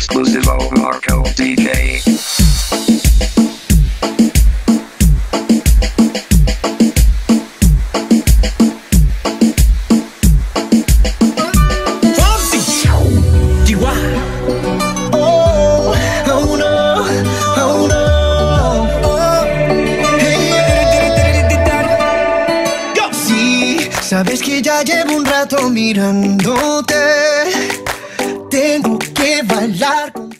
exclusive of Marco DJ. Oh, oh no, oh sabes que ya llevo un rato mirándote. bailar